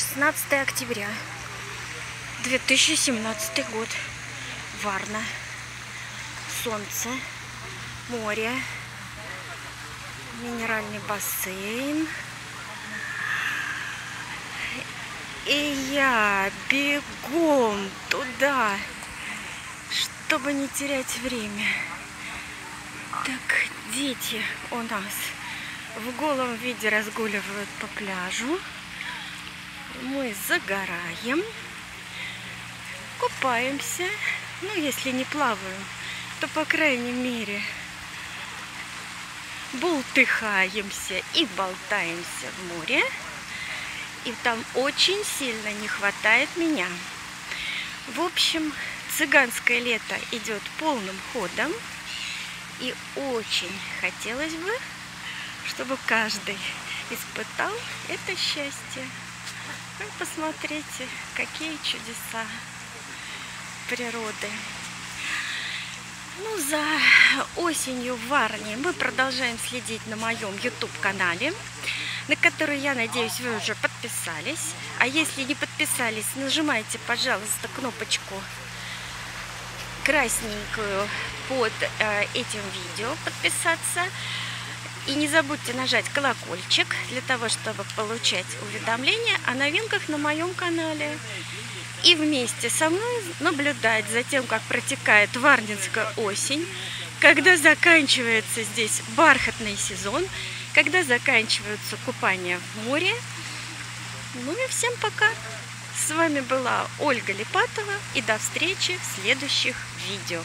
16 октября 2017 год. Варна. Солнце. Море. Минеральный бассейн. И я бегом туда, чтобы не терять время. Так, дети у нас в голом виде разгуливают по пляжу. Мы загораем, купаемся. Ну, если не плаваем, то, по крайней мере, бултыхаемся и болтаемся в море. И там очень сильно не хватает меня. В общем, цыганское лето идет полным ходом. И очень хотелось бы, чтобы каждый испытал это счастье. Вы посмотрите, какие чудеса природы. Ну, за осенью в Варне мы продолжаем следить на моем YouTube-канале, на который, я надеюсь, вы уже подписались. А если не подписались, нажимайте, пожалуйста, кнопочку красненькую под э, этим видео подписаться. И не забудьте нажать колокольчик для того, чтобы получать уведомления о новинках на моем канале. И вместе со мной наблюдать за тем, как протекает Варнинская осень, когда заканчивается здесь бархатный сезон, когда заканчиваются купания в море. Ну и всем пока! С вами была Ольга Липатова и до встречи в следующих видео.